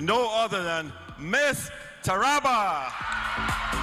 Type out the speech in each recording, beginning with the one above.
no other than Miss Taraba.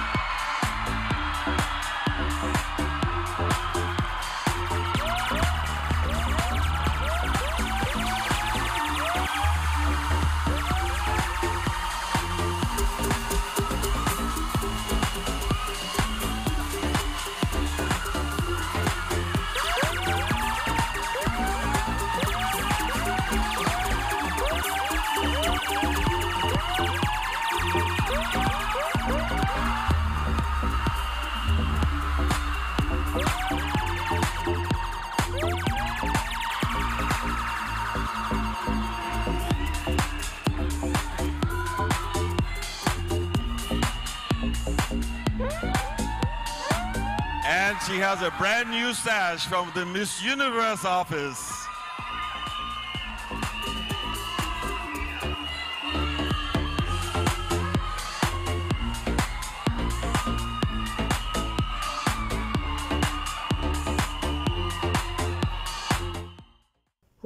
She has a brand new sash from the Miss Universe office.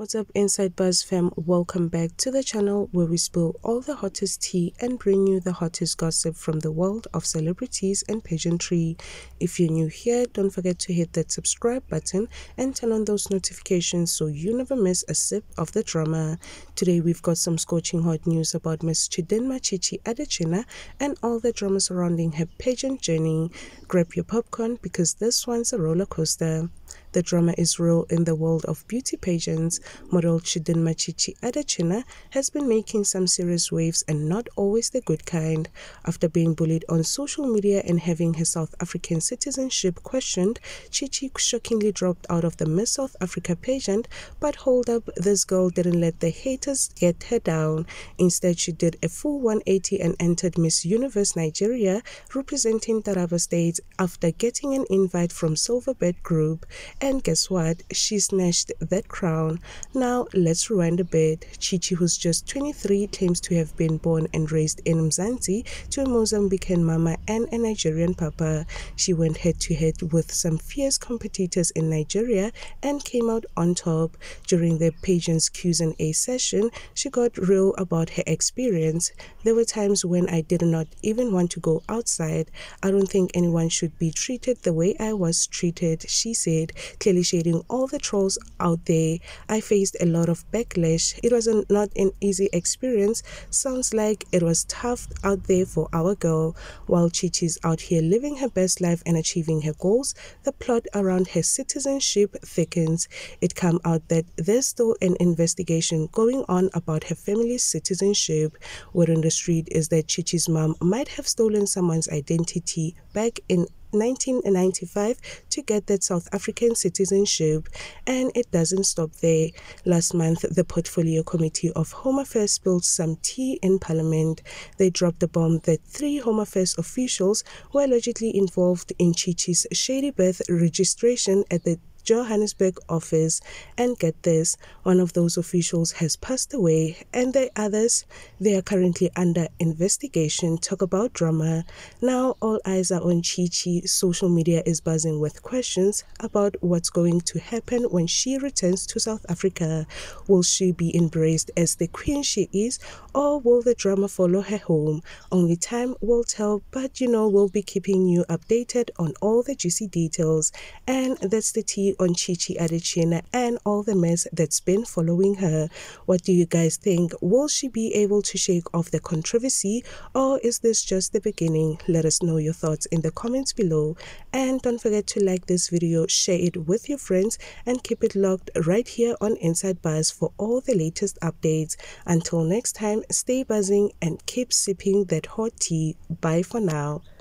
What's up, Inside Buzz fam? Welcome back to the channel where we spill all the hottest tea and bring you the hottest gossip from the world of celebrities and pageantry. If you're new here, don't forget to hit that subscribe button and turn on those notifications so you never miss a sip of the drama. Today, we've got some scorching hot news about Miss Chidimma Chichi Adetshina and all the drama surrounding her pageant journey. Grab your popcorn because this one's a roller coaster. The drama is real in the world of beauty pageants. Model Chidimma Chichi Adetshina has been making some serious waves and not always the good kind. After being bullied on social media and having her South African citizenship questioned, Chichi shockingly dropped out of the Miss South Africa pageant. But hold up, this girl didn't let the haters get her down. Instead, she did a full 180 and entered Miss Universe Nigeria, representing Taraba State after getting an invite from Silverbird Group. And guess what? She snatched that crown. Now, let's rewind a bit. Chichi, who's just 23, claims to have been born and raised in Mzansi to a Mozambican mama and a Nigerian papa. She went head to head with some fierce competitors in Nigeria and came out on top. During the pageant's Q&A session, she got real about her experience. There were times when I did not even want to go outside. I don't think anyone should be treated the way I was treated, she said clearly shading all the trolls out there. I faced a lot of backlash. It was not an easy experience. Sounds like it was tough out there for our girl. While Chichi's out here living her best life and achieving her goals, the plot around her citizenship thickens. It come out that there's still an investigation going on about her family's citizenship. Word on the street is that Chichi's mom might have stolen someone's identity back in 1995 to get that South African citizenship, and it doesn't stop there. Last month, the Portfolio Committee of Home Affairs spilled some tea in Parliament. They dropped the bomb that three Home Affairs officials were allegedly involved in Chichi's shady birth registration at the Johannesburg office. And get this, one of those officials has passed away, and the others, they are currently under investigation. Talk about drama. Now, all eyes are on Chi Chi. Social media is buzzing with questions about what's going to happen when she returns to South Africa. Will she be embraced as the queen she is, or will the drama follow her home? Only time will tell, but you know, we'll be keeping you updated on all the juicy details. And that's the tea on Chichi Adetshina and all the mess that's been following her. What do you guys think? Will she be able to shake off the controversy or is this just the beginning? Let us know your thoughts in the comments below. And don't forget to like this video, share it with your friends and keep it locked right here on Inside Buzz for all the latest updates. Until next time, stay buzzing and keep sipping that hot tea. Bye for now.